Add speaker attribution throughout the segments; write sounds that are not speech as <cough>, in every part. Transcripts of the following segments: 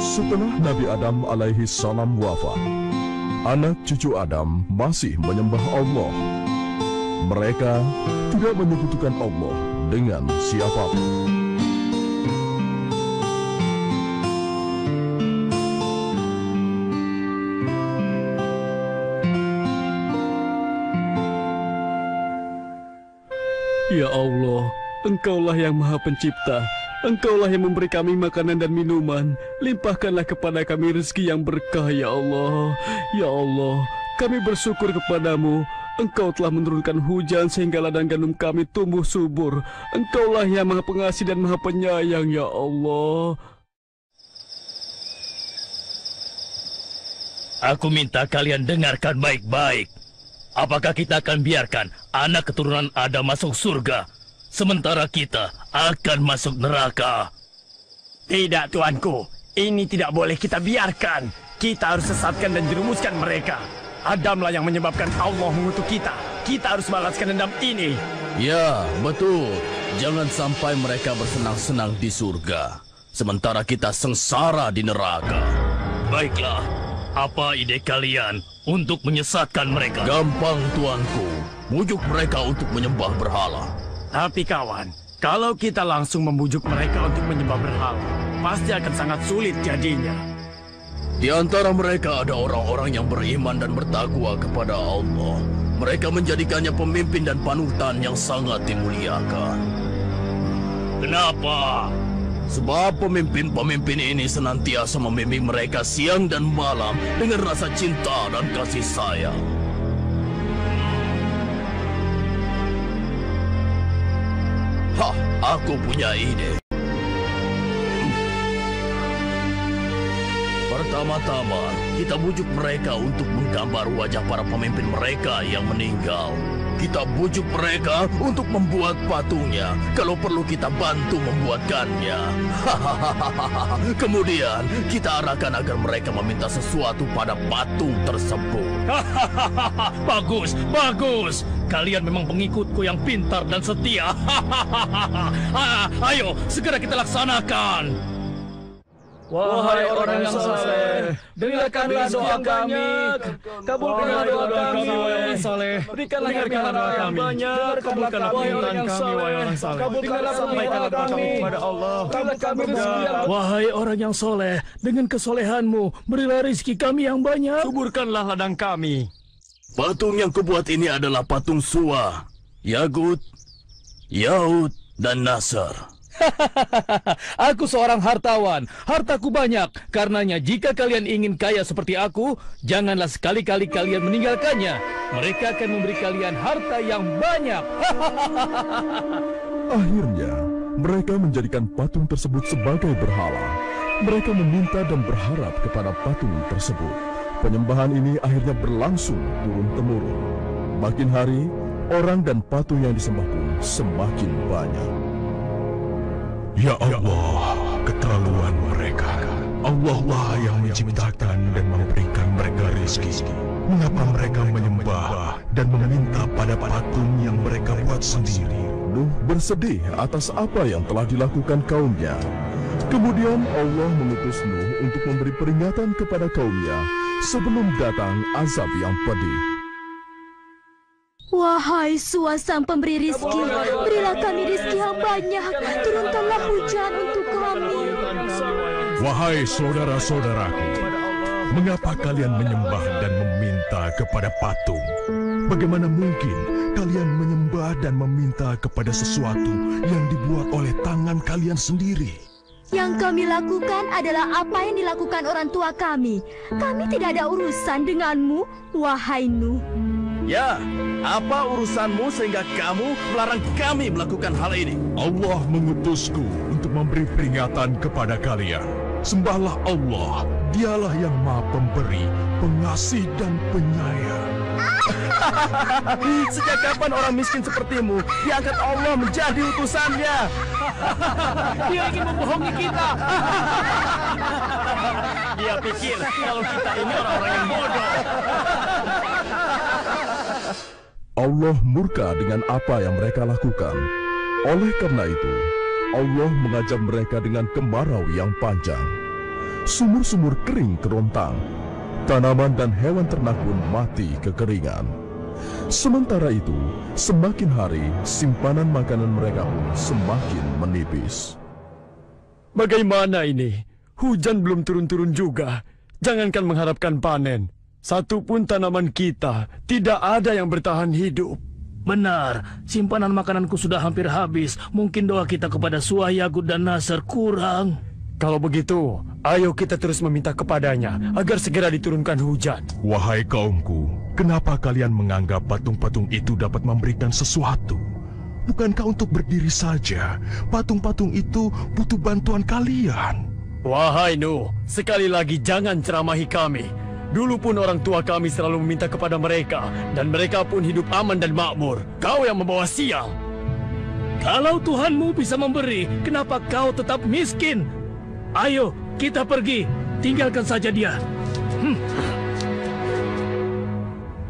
Speaker 1: Setelah Nabi Adam alaihi salam wafat, anak cucu Adam masih menyembah Allah. Mereka tidak menyekutukan Allah dengan siapa pun.
Speaker 2: Ya Allah, Engkaulah yang Maha Pencipta. Engkaulah yang memberi kami makanan dan minuman. Limpahkanlah kepada kami rezeki yang berkah, ya Allah. Ya Allah, kami bersyukur kepadamu. Engkau telah menurunkan hujan sehingga ladang gandum kami tumbuh subur. Engkaulah yang Maha Pengasih dan Maha Penyayang, ya Allah.
Speaker 3: Aku minta kalian dengarkan baik-baik. Apakah kita akan biarkan anak keturunan Adam masuk surga, sementara kita akan masuk neraka?
Speaker 4: Tidak, tuanku. Ini tidak boleh kita biarkan. Kita harus sesatkan dan jerumuskan mereka. Adamlah yang menyebabkan Allah mengutuk kita. Kita harus balaskan dendam ini.
Speaker 3: Ya, betul. Jangan sampai mereka bersenang-senang di surga, sementara kita sengsara di neraka. Baiklah, apa ide kalian untuk menyesatkan mereka? Gampang, tuanku. Bujuk mereka untuk menyembah berhala.
Speaker 4: Tapi kawan, kalau kita langsung membujuk mereka untuk menyembah berhala, pasti akan sangat sulit jadinya.
Speaker 3: Di antara mereka ada orang-orang yang beriman dan bertakwa kepada Allah. Mereka menjadikannya pemimpin dan panutan yang sangat dimuliakan. Kenapa? Sebab pemimpin-pemimpin ini senantiasa membimbing mereka siang dan malam dengan rasa cinta dan kasih sayang. Hah, aku punya ide. Pertama-tama, kita bujuk mereka untuk menggambar wajah para pemimpin mereka yang meninggal. Kita bujuk mereka untuk membuat patungnya. Kalau perlu kita bantu membuatkannya. Kemudian kita arahkan agar mereka meminta sesuatu pada patung tersebut. bagus, bagus. Kalian memang pengikutku yang pintar dan setia. Ayo, segera kita laksanakan.
Speaker 2: Wahai orang yang saleh, dengarkanlah doa kami. Kabulkanlah doa kami, wahai orang saleh. Berikanlah dengarkanlah doa kami. Kabulkanlah permintaan kami, wahai orang saleh. Kabulkanlah sampaikanlah doa kami kepada Allah. Kami yang
Speaker 3: Wahai orang yang soleh, dengan kesolehanmu, berilah rezeki kami yang banyak.
Speaker 4: Suburkanlah ladang kami.
Speaker 3: Patung yang kubuat ini adalah patung Suwa, Yagut, Yaud, dan Nasr. <laughs> aku seorang hartawan. Hartaku banyak. Karenanya jika kalian ingin kaya seperti aku, janganlah sekali-kali kalian meninggalkannya. Mereka akan memberi kalian harta yang banyak. <laughs>
Speaker 1: Akhirnya, mereka menjadikan patung tersebut sebagai berhala. Mereka meminta dan berharap kepada patung tersebut. Penyembahan ini akhirnya berlangsung turun-temurun. Makin hari, orang dan patung yang disembah pun semakin banyak.
Speaker 5: Ya Allah, keterlaluan mereka. Allah lah yang menciptakan dan memberikan mereka rezeki. Mengapa mereka menyembah dan meminta pada patung yang mereka buat sendiri?
Speaker 1: Nuh bersedih atas apa yang telah dilakukan kaumnya. Kemudian Allah mengutus Nuh untuk memberi peringatan kepada kaumnya sebelum datang azab yang pedih.
Speaker 6: Wahai suasang pemberi rizki, berilah kami rizki yang banyak. Turunkanlah hujan untuk kami.
Speaker 5: Wahai saudara-saudaraku, mengapa kalian menyembah dan meminta kepada patung? Bagaimana mungkin kalian menyembah dan meminta kepada sesuatu yang dibuat oleh tangan kalian sendiri?
Speaker 6: Yang kami lakukan adalah apa yang dilakukan orang tua kami. Kami tidak ada urusan denganmu, wahai Nuh.
Speaker 3: Ya, apa urusanmu sehingga kamu melarang kami melakukan hal ini?
Speaker 5: Allah mengutusku untuk memberi peringatan kepada kalian. Sembahlah Allah, dialah yang maha pemberi, pengasih dan penyayang. <laughs>
Speaker 3: Sejak kapan orang miskin sepertimu diangkat Allah menjadi utusannya? <laughs> Dia ingin membohongi kita. <laughs>
Speaker 4: Dia pikir kalau kita ini orang-orang yang bodoh.
Speaker 1: Allah murka dengan apa yang mereka lakukan. Oleh karena itu, Allah mengajak mereka dengan kemarau yang panjang. Sumur-sumur kering kerontang. Tanaman dan hewan ternak pun mati kekeringan. Sementara itu, semakin hari simpanan makanan mereka pun semakin menipis.
Speaker 4: Bagaimana ini? Hujan belum turun-turun juga. Jangankan mengharapkan panen. Satu pun tanaman kita tidak ada yang bertahan hidup.
Speaker 7: Benar, simpanan makananku sudah hampir habis. Mungkin doa kita kepada Suah Yagut dan Nasr kurang.
Speaker 4: Kalau begitu, ayo kita terus meminta kepadanya agar segera diturunkan hujan.
Speaker 5: Wahai kaumku, kenapa kalian menganggap patung-patung itu dapat memberikan sesuatu? Bukankah untuk berdiri saja, patung-patung itu butuh bantuan kalian?
Speaker 4: Wahai Nuh, sekali lagi jangan ceramahi kami. Dulu pun orang tua kami selalu meminta kepada mereka, dan mereka pun hidup aman dan makmur. Kau yang membawa sial.
Speaker 7: Kalau Tuhanmu bisa memberi, kenapa kau tetap miskin? Ayo, kita pergi. Tinggalkan saja dia.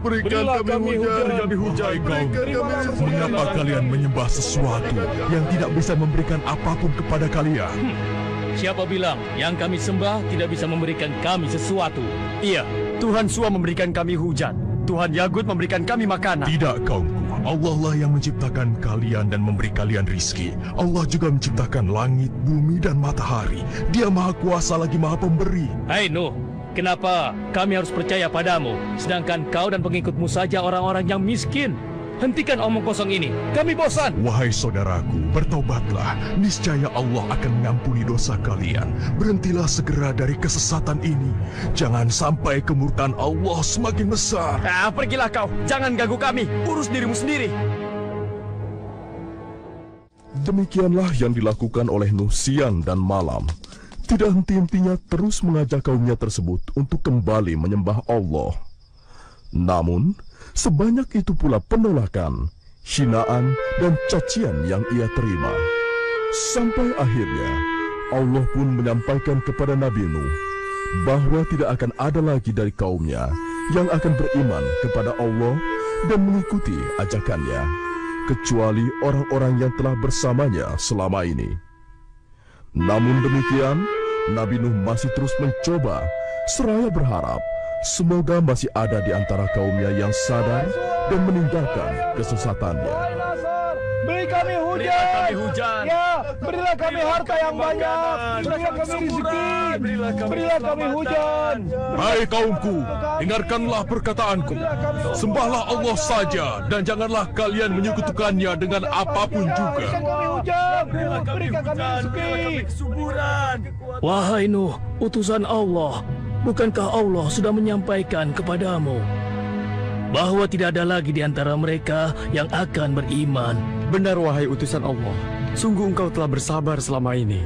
Speaker 1: Berikan kami hujan, kami hujan, berikan kami
Speaker 5: Mengapa kalian menyembah sesuatu yang tidak bisa memberikan apa pun kepada kalian?
Speaker 7: Siapa bilang yang kami sembah tidak bisa memberikan kami sesuatu?
Speaker 4: Iya, Tuhan Sua memberikan kami hujan. Tuhan Yagut memberikan kami makanan.
Speaker 5: Tidak kaumku, Allah lah yang menciptakan kalian dan memberi kalian rizki. Allah juga menciptakan langit, bumi, dan matahari. Dia maha kuasa lagi maha pemberi.
Speaker 7: Hai Nuh, kenapa kami harus percaya padamu, sedangkan kau dan pengikutmu saja orang-orang yang miskin? Hentikan omong kosong ini, kami bosan.
Speaker 5: Wahai saudaraku, bertobatlah. Niscaya Allah akan mengampuni dosa kalian. Berhentilah segera dari kesesatan ini. Jangan sampai kemurkaan Allah semakin besar.
Speaker 4: Ah, pergilah kau, jangan ganggu kami. Urus dirimu sendiri.
Speaker 1: Demikianlah yang dilakukan oleh Nuh siang dan malam. Tidak henti-hentinya terus mengajak kaumnya tersebut untuk kembali menyembah Allah. Namun, sebanyak itu pula penolakan, hinaan, dan cacian yang ia terima. Sampai akhirnya, Allah pun menyampaikan kepada Nabi Nuh bahwa tidak akan ada lagi dari kaumnya yang akan beriman kepada Allah dan mengikuti ajakannya, kecuali orang-orang yang telah bersamanya selama ini. Namun demikian, Nabi Nuh masih terus mencoba, seraya berharap semoga masih ada di antara kaumnya yang sadar dan meninggalkan kesesatannya.
Speaker 8: Beri kami hujan.
Speaker 4: Berilah kami hujan.
Speaker 8: Ya, berilah kami harta yang banyak. Berilah kami rezeki. Berilah kami hujan.
Speaker 5: Hai kaumku, dengarkanlah perkataanku. Sembahlah Allah saja dan janganlah kalian menyekutukannya dengan apa pun juga.
Speaker 8: Berikan kami hujan. Berikan kami rezeki.
Speaker 4: kesuburan.
Speaker 7: Wahai Nuh, utusan Allah, bukankah Allah sudah menyampaikan kepadamu bahwa tidak ada lagi di antara mereka yang akan beriman?
Speaker 4: Benar wahai utusan Allah, sungguh engkau telah bersabar selama ini.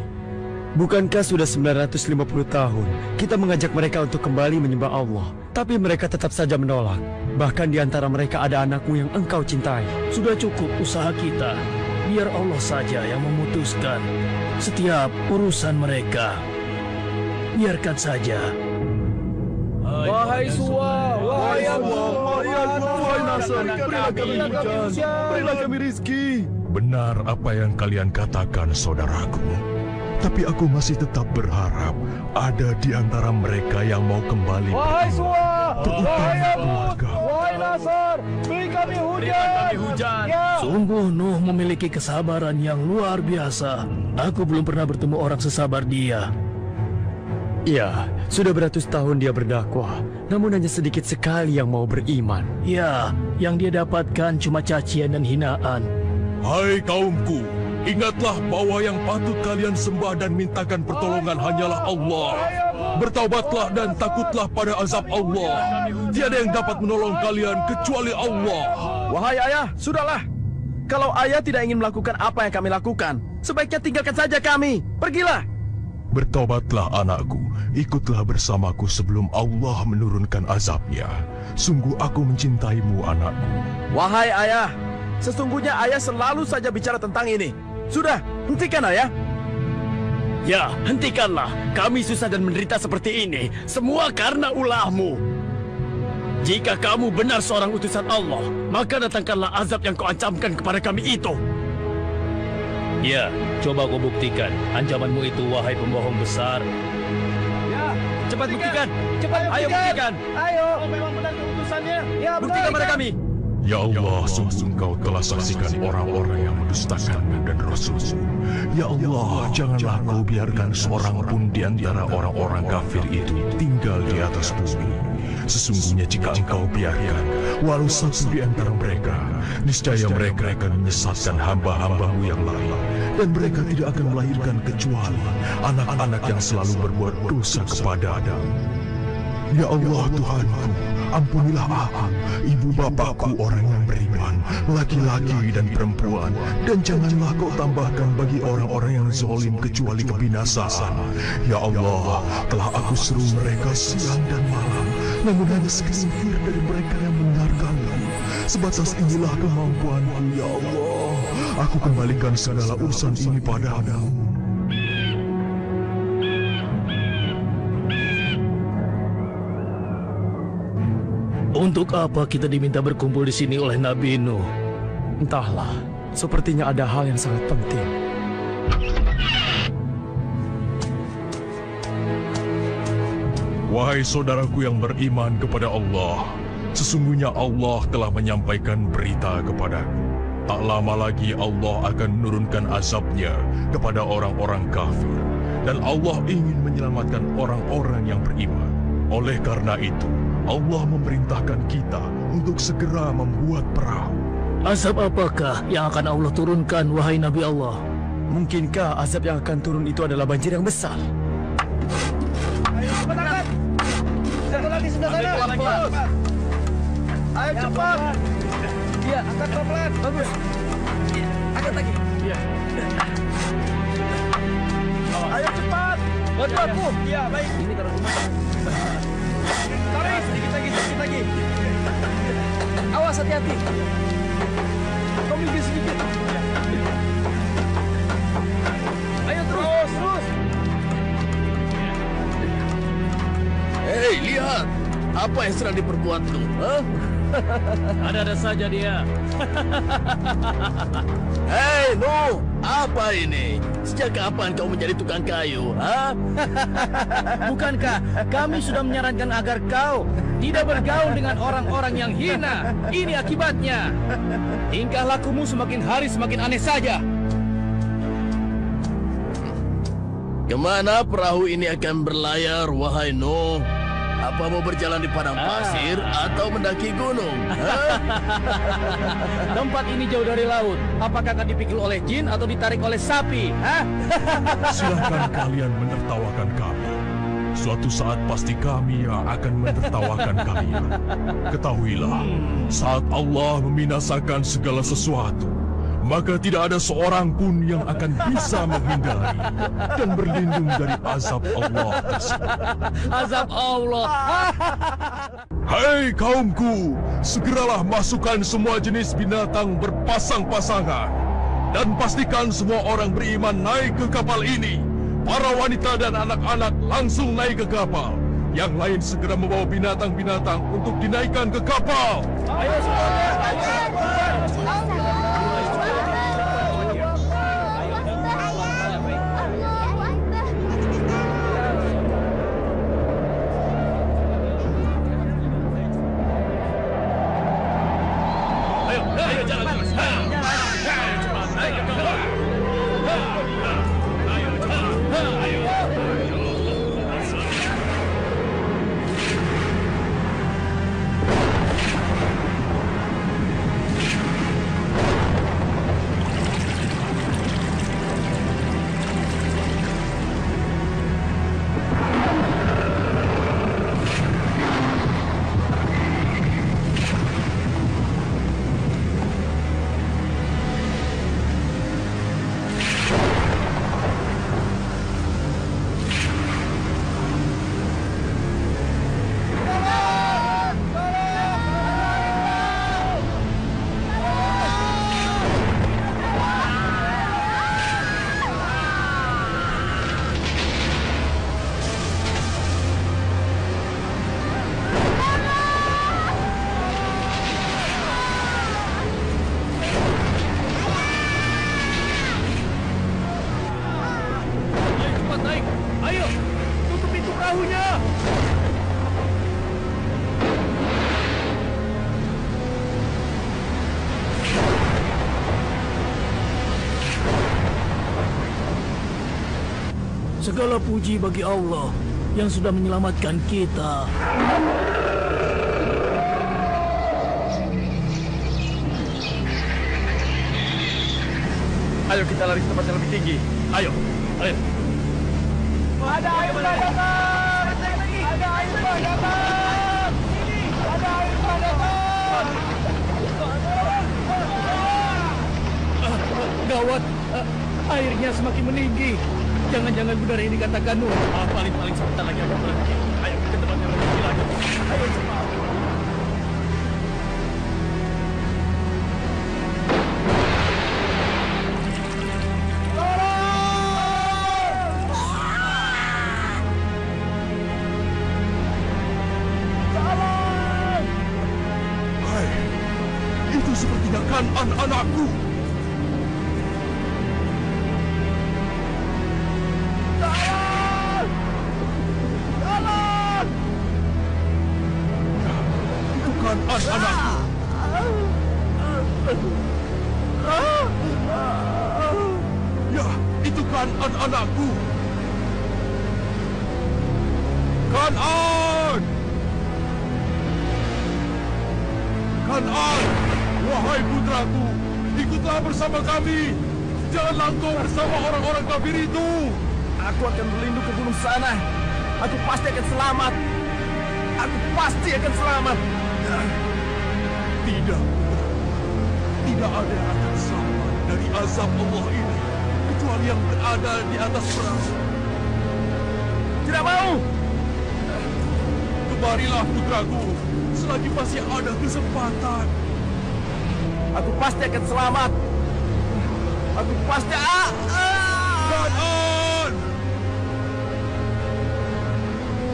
Speaker 4: Bukankah sudah 950 tahun kita mengajak mereka untuk kembali menyembah Allah, tapi mereka tetap saja menolak. Bahkan di antara mereka ada anakmu yang engkau cintai.
Speaker 7: Sudah cukup usaha kita. Biar Allah saja yang memutuskan setiap urusan mereka. Biarkan saja.
Speaker 8: Wahai Suwa, wahai Allah, wahai Allah, wahai Nasr, berilah kami hujan. Berilah kami rizki.
Speaker 5: Benar apa yang kalian katakan, saudaraku. Tapi aku masih tetap berharap ada di antara mereka yang mau kembali
Speaker 8: Wahai. Suwa, wahai Abud, wahai Nasr, beri kami hujan.
Speaker 4: kami hujan.
Speaker 8: Ya.
Speaker 7: Sungguh Nuh memiliki kesabaran yang luar biasa. Aku belum pernah bertemu orang sesabar dia.
Speaker 4: Iya, sudah beratus tahun dia berdakwah, namun hanya sedikit sekali yang mau beriman.
Speaker 7: Ya, yang dia dapatkan cuma cacian dan hinaan.
Speaker 5: Hai kaumku, ingatlah bahwa yang patut kalian sembah dan mintakan pertolongan hanyalah Allah. Bertaubatlah dan takutlah pada azab Allah. Tiada yang dapat menolong kalian kecuali Allah.
Speaker 8: Wahai ayah, sudahlah. Kalau ayah tidak ingin melakukan apa yang kami lakukan, sebaiknya tinggalkan saja kami. Pergilah.
Speaker 5: Bertobatlah anakku, ikutlah bersamaku sebelum Allah menurunkan azabnya. Sungguh aku mencintaimu anakku.
Speaker 8: Wahai ayah, sesungguhnya ayah selalu saja bicara tentang ini. Sudah, hentikan ayah.
Speaker 4: Ya, hentikanlah. Kami susah dan menderita seperti ini. Semua karena ulahmu. Jika kamu benar seorang utusan Allah, maka datangkanlah azab yang kau ancamkan kepada kami itu.
Speaker 7: Ya, coba kau buktikan ancamanmu itu wahai pembohong besar.
Speaker 4: Cepat buktikan. Cepat. Ayo buktikan.
Speaker 8: Ayo. Oh, memang benar keputusannya. Ya,
Speaker 4: Buktikan pada kami.
Speaker 5: Ya Allah, sungguh engkau telah saksikan orang-orang yang mendustakan dan Rasul. Ya Allah, janganlah kau biarkan seorang pun di antara orang-orang kafir itu tinggal di atas bumi. Sesungguhnya jika engkau biarkan, walau satu di antara mereka, niscaya mereka akan menyesatkan hamba-hambamu yang lain. Dan mereka tidak akan melahirkan kecuali anak-anak yang selalu berbuat dosa kepada Adam. Ya Allah Tuhanku, ampunilah aku, ibu bapakku orang yang beriman, laki-laki dan perempuan, dan janganlah kau tambahkan bagi orang-orang yang zalim kecuali kebinasaan. Ya Allah, telah aku seru mereka siang dan malam, namun hanya segelintir dari mereka yang mendengarkanku. Sebatas inilah kemampuanku, ya Allah. Aku kembalikan segala urusan ini padamu.
Speaker 7: Untuk apa kita diminta berkumpul di sini oleh Nabi Nuh?
Speaker 4: Entahlah, sepertinya ada hal yang sangat penting.
Speaker 5: Wahai saudaraku yang beriman kepada Allah, sesungguhnya Allah telah menyampaikan berita kepadaku. Tak lama lagi Allah akan menurunkan azabnya kepada orang-orang kafir. Dan Allah ingin menyelamatkan orang-orang yang beriman. Oleh karena itu, Allah memerintahkan kita untuk segera membuat perahu.
Speaker 7: Azab apakah yang akan Allah turunkan, wahai Nabi Allah?
Speaker 4: Mungkinkah azab yang akan turun itu adalah banjir yang besar?
Speaker 8: Sebelah sana. Pelan-pelan. Ayo cepat. Iya, angkat pelan-pelan. Bagus. Angkat lagi. Iya. Ayo cepat. Bantu aku. Iya, baik. Ini taruh mana? Tarik sedikit lagi, sedikit lagi. Awas hati-hati. Kau minggir sedikit. Ayo terus, terus.
Speaker 7: Hei, lihat! Apa yang sedang diperbuat lu? <laughs> Hah? Ada-ada saja dia. <laughs> Hei, Nuh! Apa ini? Sejak kapan kau menjadi tukang kayu? Ha? <laughs>
Speaker 8: Bukankah kami sudah menyarankan agar kau tidak bergaul dengan orang-orang yang hina? Ini akibatnya. Tingkah lakumu semakin hari semakin aneh saja.
Speaker 7: Ke mana perahu ini akan berlayar, wahai Nuh? Apa mau berjalan di padang pasir atau mendaki gunung? Hah? <laughs>
Speaker 8: Tempat ini jauh dari laut. Apakah akan dipikul oleh jin atau ditarik oleh sapi? Hah? <laughs>
Speaker 5: Silakan kalian menertawakan kami. Suatu saat pasti kami yang akan menertawakan kalian. Ketahuilah, saat Allah membinasakan segala sesuatu, maka tidak ada seorang pun yang akan bisa menghindari dan berlindung dari azab Allah tersebut.
Speaker 8: Azab Allah.
Speaker 5: Hai kaumku, segeralah masukkan semua jenis binatang berpasang-pasangan dan pastikan semua orang beriman naik ke kapal ini. Para wanita dan anak-anak langsung naik ke kapal. Yang lain segera membawa binatang-binatang untuk dinaikkan ke kapal.
Speaker 8: Ayo semuanya.
Speaker 7: cepat Segala puji bagi Allah yang sudah menyelamatkan kita.
Speaker 8: Ayo kita lari ke tempat yang lebih tinggi.
Speaker 7: Ayo, ayo.
Speaker 8: Ada air datang! Ada air datang! Ini ada air datang!
Speaker 7: Gawat, eh, airnya semakin meninggi. Jangan-jangan benar ini katakan Nuh. Ah, paling-paling sebentar lagi akan berhenti. Ayo ke tempat yang lebih tinggi lagi. Ayo cepat.
Speaker 5: Hai, itu Kanan! Wahai putraku, ikutlah bersama kami. Janganlah engkau bersama orang-orang kafir itu.
Speaker 8: Aku akan berlindung ke gunung sana. Aku pasti akan selamat. Aku pasti akan selamat.
Speaker 5: Tidak. Tidak ada yang akan selamat dari azab Allah ini. Kecuali yang berada di atas perahu.
Speaker 8: Tidak mau.
Speaker 5: Kemarilah putraku. Selagi masih ada kesempatan.
Speaker 8: Aku pasti akan selamat. Aku pasti... Ah, ah.
Speaker 5: Kanan!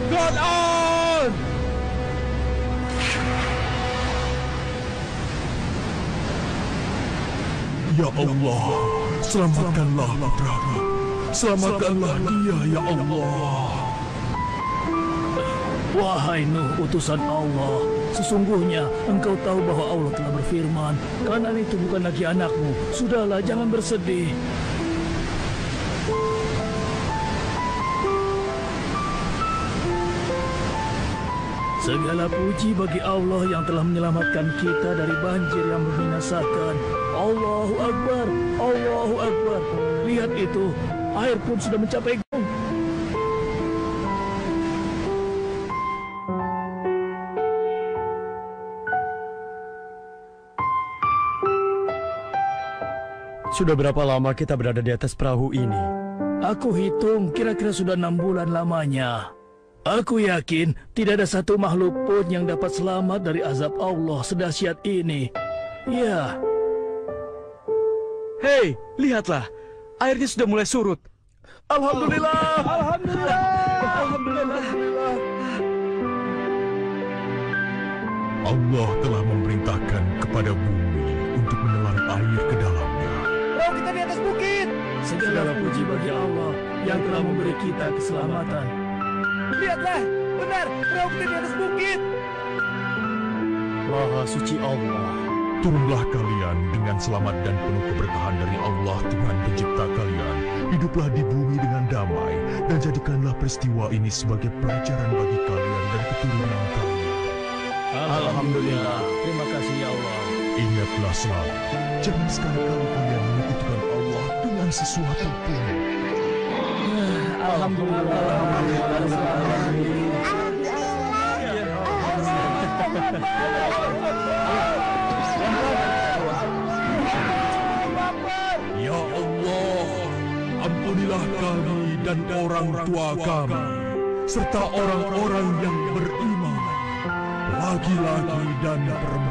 Speaker 5: Kanan! Ya Allah, selamatkanlah putraku. Selamatkanlah dia, ya Allah.
Speaker 7: Wahai Nuh, utusan Allah, sesungguhnya engkau tahu bahwa Allah telah berfirman, kanan itu bukan lagi anakmu. Sudahlah, jangan bersedih. Segala puji bagi Allah yang telah menyelamatkan kita dari banjir yang membinasakan. Allahu Akbar, Allahu Akbar. Lihat itu, air pun sudah mencapai
Speaker 4: Sudah berapa lama kita berada di atas perahu ini?
Speaker 7: Aku hitung kira-kira sudah enam bulan lamanya. Aku yakin tidak ada satu makhluk pun yang dapat selamat dari azab Allah sedahsyat ini. Ya,
Speaker 8: Hei, lihatlah. Airnya sudah mulai surut. Alhamdulillah. Alhamdulillah. Alhamdulillah.
Speaker 5: Allah telah memerintahkan kepada bumi untuk menelan air ke dalamnya.
Speaker 8: Kita di atas bukit.
Speaker 7: segala puji bagi Allah yang telah memberi kita keselamatan.
Speaker 8: Lihatlah. Benar, perahu kita di atas bukit.
Speaker 4: Maha suci Allah.
Speaker 5: Turunlah kalian dengan selamat dan penuh keberkahan dari Allah Tuhan pencipta kalian. Hiduplah di bumi dengan damai dan jadikanlah peristiwa ini sebagai pelajaran bagi kalian dan keturunan kalian.
Speaker 7: Alhamdulillah. Terima kasih ya Allah.
Speaker 5: Ingatlah selalu, jangan sekali-kali kalian menyekutukan Allah dengan sesuatu pun. Ya Allah, ampunilah kami dan orang tua kami, serta orang-orang yang beriman, laki-laki dan perempuan,